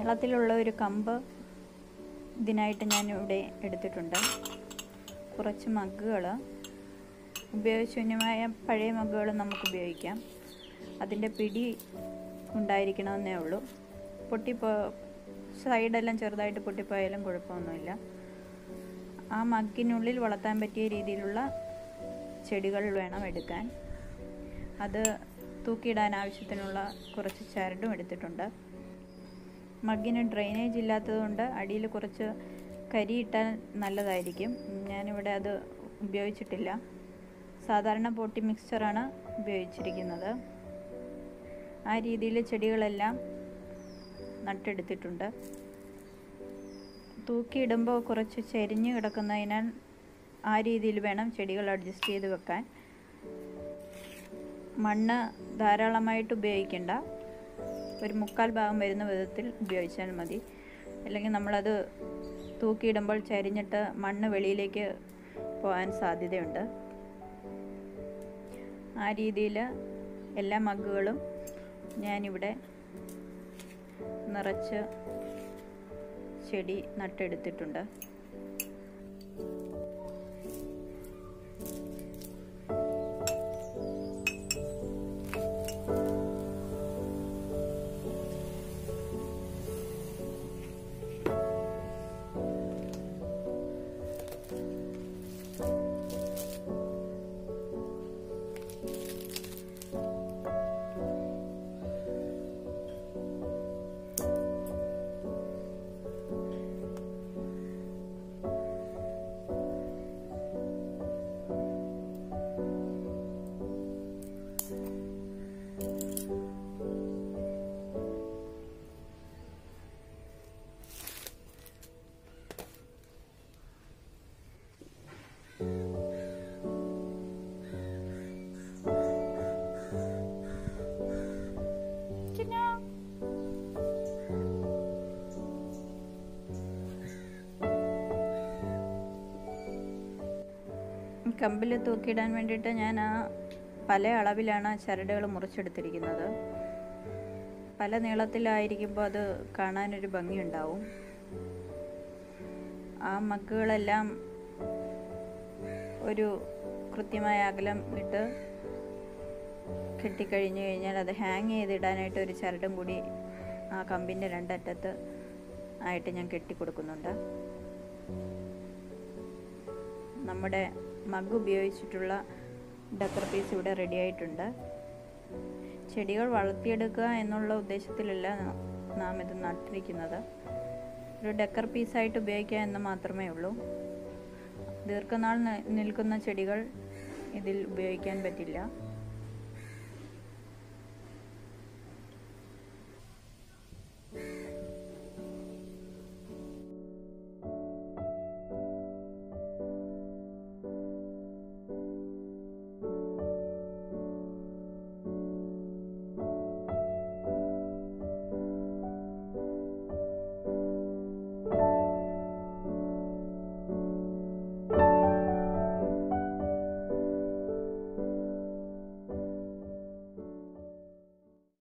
നീളത്തിലുള്ള ഒരു കമ്പ് ഇതിനായിട്ട് ഞാൻ ഇവിടെ എടുത്തിട്ടുണ്ട്. കുറച്ച് മഗ്ഗുകൾ. ഉപയോഗശൂന്യമായ പഴയ മഗ്ഗുകൾ നമുക്ക് ഉപയോഗിക്കാം. അതിന്റെ പിടി ഉണ്ടായിരിക്കണമെന്നേ ഉള്ളൂ. പൊട്ടിപ്പോ സൈഡെല്ലാം ചെറുതായിട്ട് പൊട്ടിപ്പോയാലും കുഴപ്പമൊന്നുമില്ല. ആ മഗ്ഗിനുള്ളിൽ വളർത്താൻ പറ്റിയ രീതിയിലുള്ള ചെടികൾ വേണം എടുക്കാൻ. അത് തൂക്കിയിടാൻ ആവശ്യത്തിനുള്ള കുറച്ച് ചരടും എടുത്തിട്ടുണ്ട്. മഗ്ഗിന് ഡ്രെയിനേജ് ഇല്ലാത്തതുകൊണ്ട് അടിയിൽ കുറച്ച് കരി ഇട്ടാൽ നല്ലതായിരിക്കും. ഞാനിവിടെ അത് ഉപയോഗിച്ചിട്ടില്ല. സാധാരണ പോട്ടി മിക്സ്ചറാണ് ഉപയോഗിച്ചിരിക്കുന്നത്. ആ രീതിയിൽ ചെടികളെല്ലാം നട്ടെടുത്തിട്ടുണ്ട്. തൂക്കിയിടുമ്പോൾ കുറച്ച് ചെരിഞ്ഞ് കിടക്കുന്നതിനാൽ ആ രീതിയിൽ വേണം ചെടികൾ അഡ്ജസ്റ്റ് ചെയ്ത് വെക്കാൻ. മണ്ണ് ധാരാളമായിട്ട് ഉപയോഗിക്കേണ്ട. ഒരു മുക്കാൽ ഭാഗം വരുന്ന വിധത്തിൽ ഉപയോഗിച്ചാൽ മതി. അല്ലെങ്കിൽ നമ്മളത് തൂക്കിയിടുമ്പോൾ ചരിഞ്ഞിട്ട് മണ്ണ് വെളിയിലേക്ക് പോകാൻ സാധ്യതയുണ്ട്. ആ രീതിയിൽ എല്ലാ മഗ്ഗുകളും ഞാനിവിടെ നിറച്ച് ചെടി നട്ടെടുത്തിട്ടുണ്ട്. കമ്പിൽ തൂക്കിയിടാൻ വേണ്ടിയിട്ട് ഞാൻ ആ പല അളവിലാണ് ചരടുകൾ മുറിച്ചെടുത്തിരിക്കുന്നത്. പല നീളത്തിലായിരിക്കുമ്പോൾ അത് കാണാനൊരു ഭംഗിയുണ്ടാവും. ആ മക്കുകളെല്ലാം ഒരു കൃത്യമായ അകലം ഇട്ട് കെട്ടിക്കഴിഞ്ഞു കഴിഞ്ഞാൽ അത് ഹാങ് ചെയ്തിടാനായിട്ട് ഒരു ചരടും കൂടി ആ കമ്പിന്റെ രണ്ടറ്റത്ത് ആയിട്ട് ഞാൻ കെട്ടിക്കൊടുക്കുന്നുണ്ട്. നമ്മുടെ മഗ് ഉപയോഗിച്ചിട്ടുള്ള ഡക്കർ പീസ് ഇവിടെ റെഡി ആയിട്ടുണ്ട്. ചെടികൾ വളർത്തിയെടുക്കുക എന്നുള്ള ഉദ്ദേശത്തിലല്ല നാം ഇത് നട്ടിരിക്കുന്നത്. ഒരു ഡെക്കർ പീസായിട്ട് ഉപയോഗിക്കുക എന്ന് മാത്രമേ ഉള്ളൂ. ദീർഘനാൾ നിൽക്കുന്ന ചെടികൾ ഇതിൽ ഉപയോഗിക്കാൻ പറ്റില്ല.